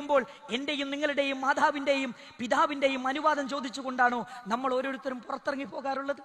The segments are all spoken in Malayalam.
ുമ്പോൾ എന്റെയും നിങ്ങളുടെയും മാതാവിന്റെയും പിതാവിന്റെയും അനുവാദം ചോദിച്ചുകൊണ്ടാണോ നമ്മൾ ഓരോരുത്തരും പുറത്തിറങ്ങി പോകാറുള്ളത്?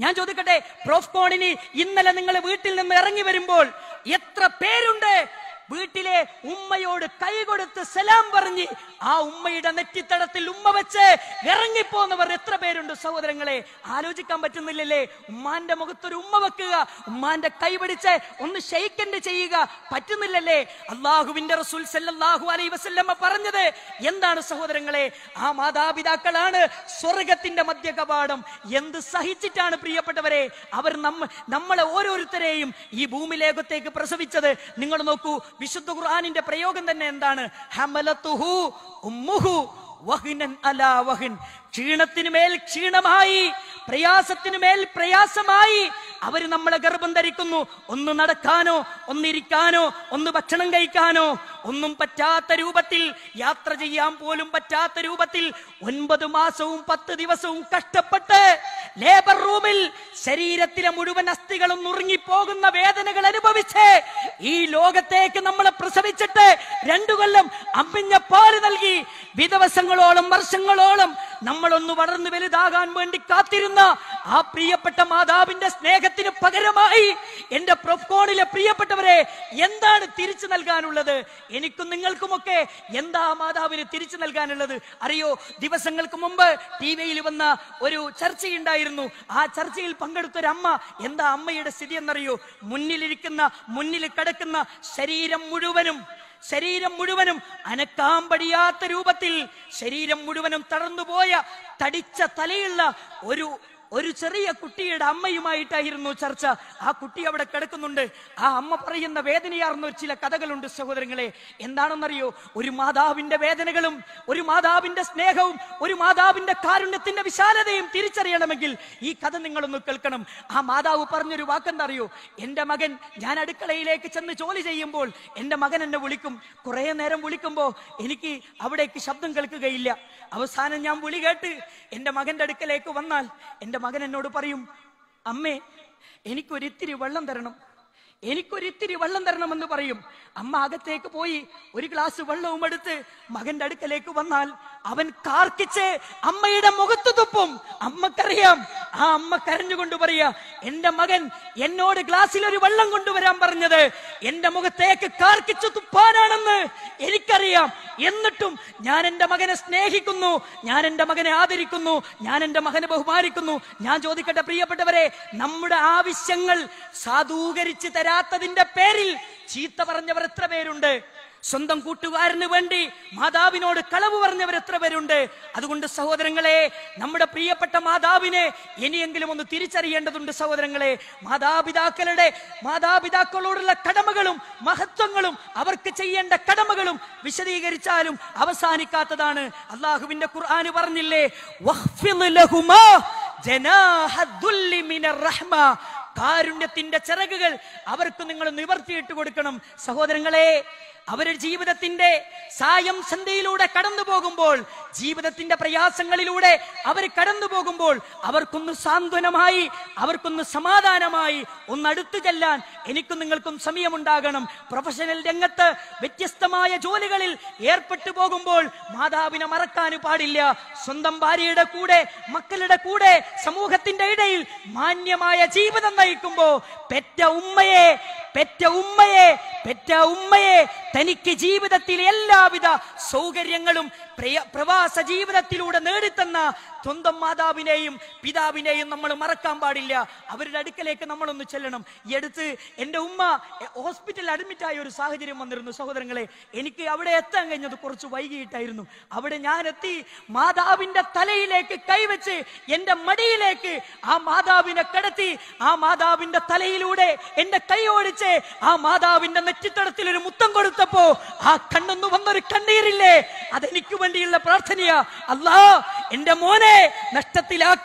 ഞാൻ ചോദിക്കട്ടെ പ്രോഫ്കോണിന് ഇന്നലെ നിങ്ങൾ വീട്ടിൽ നിന്ന് ഇറങ്ങി വരുമ്പോൾ എത്ര പേരുണ്ട്? വീട്ടിലെ ഉമ്മയോട് കൈ കൊടുത്ത് സലാം പറഞ്ഞ് ആ ഉമ്മയുടെ നെറ്റിത്തടത്തിൽ ഉമ്മ വെച്ച് ഇറങ്ങിപ്പോന്നവർ എത്ര പേരുണ്ട് സഹോദരങ്ങളെ? ആലോചിക്കാൻ പറ്റുന്നില്ലല്ലേ? ഉമ്മാന്റെ മുഖത്തൊരു ഉമ്മ വെക്കുക ഉമ്മാന്റെ കൈ പിടിച്ച് ഒന്ന് ഷെയ്ക്കൻഡ് ചെയ്യുക പറ്റുന്നില്ലല്ലേ? അള്ളാഹുവിന്റെ റസൂൽ സല്ലാഹു അലൈ വസല്ലമ്മ പറഞ്ഞത് എന്താണ് സഹോദരങ്ങളെ? ആ മാതാപിതാക്കളാണ് സ്വർഗത്തിന്റെ മധ്യ കപാടം എന്ത് സഹിച്ചിട്ടാണ് പ്രിയപ്പെട്ടവരെ അവർ നമ്മ നമ്മളെ ഓരോരുത്തരെയും ഈ ഭൂമിലേകത്തേക്ക് പ്രസവിച്ചത്? നിങ്ങൾ നോക്കൂ വിശുദ്ധ ഖുർആാനിന്റെ പ്രയോഗം തന്നെ എന്താണ്? ഹമലത്തുഹു ഉമ്മുഹു വഹിനൻ അലാ വഹിൻ. ക്ഷീണത്തിനു മേൽ ക്ഷീണമായി പ്രയാസത്തിനു മേൽ പ്രയാസമായി അവർ നമ്മളെ ഗർഭം ധരിക്കുന്നു. ഒന്ന് നടക്കാനോ ഒന്നിരിക്കാനോ ഒന്ന് ഭക്ഷണം കഴിക്കാനോ ഒന്നും പറ്റാത്ത രൂപത്തിൽ യാത്ര ചെയ്യാൻ പോലും പറ്റാത്ത രൂപത്തിൽ ഒൻപത് മാസവും പത്ത് ദിവസവും കഷ്ടപ്പെട്ട് ലേബർ റൂമിൽ ശരീരത്തിലെ മുഴുവൻ അസ്ഥികളും നുറുങ്ങിപ്പോകുന്ന വേദനകൾ അനുഭവിച്ച് ഈ ലോകത്തേക്ക് നമ്മളെ പ്രസവിച്ചിട്ട് രണ്ടു കൊല്ലം അമ്മിഞ്ഞ പാൽ നൽകി വിധവസങ്ങളോളം വർഷങ്ങളോളം നമ്മളൊന്ന് വളർന്നു വലുതാകാൻ വേണ്ടി കാത്തിരുന്ന ആ പ്രിയപ്പെട്ട മാതാവിന്റെ സ്നേഹത്തിന് പകരമായി എന്റെ പ്രൊഫ്കോണിലെ പ്രിയപ്പെട്ടവരെ എന്താണ് തിരിച്ചു നൽകാനുള്ളത്? എനിക്കും നിങ്ങൾക്കുമൊക്കെ എന്താ മാതാവിന് തിരിച്ചു നൽകാനുള്ളത്? അറിയോ ദിവസങ്ങൾക്ക് മുമ്പ് ടി വിയിൽ വന്ന ഒരു ചർച്ചയുണ്ടായിരുന്നു. ആ ചർച്ചയിൽ പങ്കെടുത്ത ഒരു അമ്മ എന്താ അമ്മയുടെ സ്ഥിതി എന്നറിയോ മുന്നിലിരിക്കുന്ന മുന്നിൽ കിടക്കുന്ന ശരീരം മുഴുവനും ശരീരം മുഴുവനും അനക്കാൻ പടിയാത്ത രൂപത്തിൽ ശരീരം മുഴുവനും തളർന്നുപോയ തടിച്ച തലയുള്ള ഒരു ഒരു ചെറിയ കുട്ടിയുടെ അമ്മയുമായിട്ടായിരുന്നു ചർച്ച. ആ കുട്ടി അവിടെ കിടക്കുന്നുണ്ട്. ആ അമ്മ പറയുന്ന വേദനയാർന്ന ചില കഥകളുണ്ട് സഹോദരങ്ങളെ. എന്താണെന്നറിയോ? ഒരു മാതാവിന്റെ വേദനകളും ഒരു മാതാവിന്റെ സ്നേഹവും ഒരു മാതാവിന്റെ കാരുണ്യത്തിന്റെ വിശാലതയും തിരിച്ചറിയണമെങ്കിൽ ഈ കഥ നിങ്ങളൊന്ന് കേൾക്കണം. ആ മാതാവ് പറഞ്ഞൊരു വാക്കെന്തറിയോ? എന്റെ മകൻ ഞാൻ അടുക്കളയിലേക്ക് ചെന്ന് ജോലി ചെയ്യുമ്പോൾ എന്റെ മകൻ എന്നെ വിളിക്കും. കുറെ നേരം വിളിക്കുമ്പോ എനിക്ക് അവിടേക്ക് ശബ്ദം കേൾക്കുകയില്ല. അവസാനം ഞാൻ വിളി കേട്ട് എന്റെ മകന്റെ അടുക്കലേക്ക് വന്നാൽ എന്റെ മകൻ എന്നോട് പറയും അമ്മേ എനിക്കൊരിത്തിരി വെള്ളം തരണം. എനിക്കൊരിത്തിരി വെള്ളം തരണമെന്ന് പറയും. അമ്മ അകത്തേക്ക് പോയി ഒരു ഗ്ലാസ് വെള്ളവും എടുത്ത് മകന്റെ അടുക്കലേക്ക് വന്നാൽ അവൻ കാർക്കിച്ച് അമ്മയുടെ മുഖത്ത് തുപ്പും. അമ്മക്കറിയാം ആ അമ്മ കരഞ്ഞുകൊണ്ട് പറയാ എന്റെ മകൻ എന്നോട് ഗ്ലാസ്സിൽ ഒരു വെള്ളം കൊണ്ടുവരാൻ പറഞ്ഞത് എന്റെ മുഖത്തേക്ക് കാർക്കിച്ചു തുപ്പാനാണെന്ന് എനിക്കറിയാം. എന്നിട്ടും ഞാൻ എന്റെ മകനെ സ്നേഹിക്കുന്നു ഞാൻ എന്റെ മകനെ ആദരിക്കുന്നു ഞാൻ എന്റെ മകനെ ബഹുമാനിക്കുന്നു. ഞാൻ ചോദിക്കട്ടെ പ്രിയപ്പെട്ടവരെ നമ്മുടെ ആവശ്യങ്ങൾ സാധൂകരിച്ച് തരാത്തതിന്റെ പേരിൽ ചീത്ത പറഞ്ഞവർ എത്ര പേരുണ്ട്? സ്വന്തം കൂട്ടുകാരന് വേണ്ടി മാതാവിനോട് കളവ് പറഞ്ഞവർ എത്ര പേരുണ്ട്? അതുകൊണ്ട് സഹോദരങ്ങളെ നമ്മുടെ പ്രിയപ്പെട്ട മാതാവിനെ ഇനിയെങ്കിലും ഒന്ന് തിരിച്ചറിയേണ്ടതുണ്ട് സഹോദരങ്ങളെ. മാതാപിതാക്കളുടെ മാതാപിതാക്കളോടുള്ള കടമകളും മഹത്വങ്ങളും അവർക്ക് ചെയ്യേണ്ട കടമകളും വിശദീകരിച്ചാലും അവസാനിക്കാത്തതാണ്. അള്ളാഹുവിന്റെ ഖുർആാന് പറഞ്ഞില്ലേ കാരുണ്യത്തിന്റെ ചിറകുകൾ അവർക്ക് നിങ്ങൾ നിവർത്തിയിട്ട് കൊടുക്കണം. സഹോദരങ്ങളെ അവരുടെ ജീവിതത്തിന്റെ സായം സന്ധ്യയിലൂടെ കടന്നു പോകുമ്പോൾ ജീവിതത്തിന്റെ പ്രയാസങ്ങളിലൂടെ അവർ കടന്നു പോകുമ്പോൾ അവർക്കൊന്ന് സാന്ത്വനമായി അവർക്കൊന്ന് സമാധാനമായി ഒന്ന് അടുത്തു ചെല്ലാൻ എനിക്കും നിങ്ങൾക്കും സമയമുണ്ടാകണം. പ്രൊഫഷണൽ രംഗത്ത് വ്യത്യസ്തമായ ജോലികളിൽ ഏർപ്പെട്ടു പോകുമ്പോൾ മാതാവിനെ മറക്കാൻ പാടില്ല. സ്വന്തം ഭാര്യയുടെ കൂടെ മക്കളുടെ കൂടെ സമൂഹത്തിന്റെ ഇടയിൽ മാന്യമായ ജീവിതം നയിക്കുമ്പോ പെറ്റ ഉമ്മയെ പെറ്റ ഉമ്മയെ പെറ്റ ഉമ്മയെ തനിക്ക് ജീവിതത്തിൽ എല്ലാവിധ സൗകര്യങ്ങളും പ്രവാസ ജീവിതത്തിലൂടെ നേടിത്തന്ന സ്വന്തം മാതാവിനെയും പിതാവിനെയും നമ്മൾ മറക്കാൻ പാടില്ല. അവരുടെ അടുക്കലേക്ക് നമ്മളൊന്ന് ചെല്ലണം. ഈ അടുത്ത് എന്റെ ഉമ്മ ഹോസ്പിറ്റലിൽ അഡ്മിറ്റ് ആയ ഒരു സാഹചര്യം വന്നിരുന്നു. സഹോദരങ്ങളെ എനിക്ക് അവിടെ എത്താൻ കഴിഞ്ഞത് കുറച്ച് വൈകിട്ടായിരുന്നു അവിടെ ഞാൻ എത്തി മാതാവിന്റെ തലയിലേക്ക് കൈവച്ച് എന്റെ മടിയിലേക്ക് ആ മാതാവിനെ കിടത്തി ആ മാതാവിന്റെ തലയിലൂടെ എന്റെ കൈ ഓടിച്ച് ആ മാതാവിന്റെ നെറ്റിത്തടത്തിൽ ഒരു മുത്തം കൊടുത്തപ്പോ ആ കണ്ണൊന്നു വന്നൊരു കണ്ണീരില്ലേ? അതെനിക്ക് വേണ്ടിയുള്ള പ്രാർത്ഥനയാ. അല്ലാ എന്റെ മോനെ നഷ്ടത്തിലാക്കി